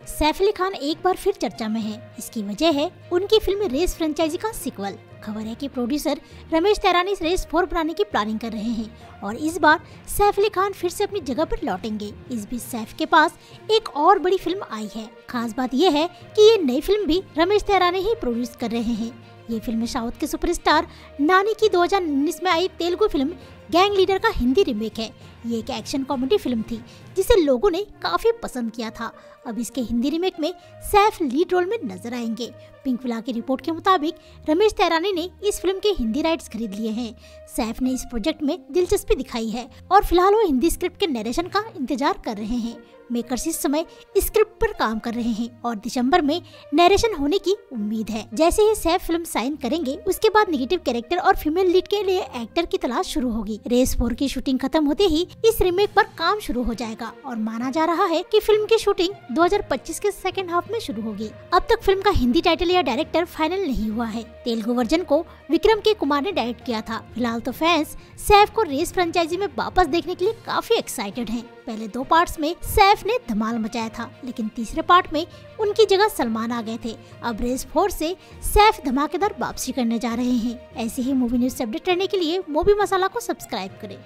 सैफ अली खान एक बार फिर चर्चा में है। इसकी वजह है उनकी फ़िल्म रेस फ्रेंचाइजी का सिक्वल खबर है कि producer Ramesh Taurani race four बनाने की प्लानिंग कर रहे हैं और इस बार सैफ अली खान फिर से अपनी जगह पर लौटेंगे। इस बीच सैफ के पास एक और बड़ी फ़िल्म आई है। खास बात यह है कि ये नई फ़िल्म भी रमेश तैरानी ही प्रोड्यूस कर रहे हैं। ये फ़िल्म साउथ के सुपरस्टार नानी की 2019 में आई तेलुगु फ़िल्म गैंग लीडर का हिंदी रिमेक है। ये एक एक्शन कॉमेडी फ़िल्म थी, जिसे लोगों ने काफ़ी पसंद किया था। अब इसके हिंदी रिमेक में सैफ लीड रोल में नज़र आएँगे। पिंक विला की रिपोर्ट के मुताबिक रमेश तैरानी ने इस फ़िल्म के हिंदी राइट्स खरीद लिए हैं। सैफ ने इस प्रोजेक्ट में दिलचस्पी दिखाई है और फ़िलहाल वो हिंदी स्क्रिप्ट के नरेशन का इंतज़ार कर रहे हैं। मेकर्स इस समय स्क्रिप्ट पर काम कर रहे हैं और दिसंबर में नरेशन होने की उम्मीद है। जैसे ही सैफ फ़िल्म साइन करेंगे, उसके बाद निगेटिव कैरेक्टर और फीमेल लीड के लिए एक्टर की तलाश शुरू होगी। रेस फोर की शूटिंग खत्म होते ही इस रिमेक पर काम शुरू हो जाएगा और माना जा रहा है कि फ़िल्म की शूटिंग 2025 के सेकेंड हाफ़ में शुरू होगी। अब तक फ़िल्म का हिंदी टाइटल या डायरेक्टर फाइनल नहीं हुआ है। तेलुगु वर्जन को विक्रम के कुमार ने डायरेक्ट किया था। फ़िलहाल तो फैंस सैफ को रेस फ्रेंचाइजी में वापस देखने के लिए काफ़ी एक्साइटेड हैं। पहले दो पार्ट्स में सैफ ने धमाल मचाया था, लेकिन तीसरे पार्ट में उनकी जगह सलमान आ गए थे। अब रेस फोर से सैफ धमाकेदार वापसी करने जा रहे हैं। ऐसे ही मूवी न्यूज़ से अपडेट रहने के लिए मूवी मसाला को सब्सक्राइब करें।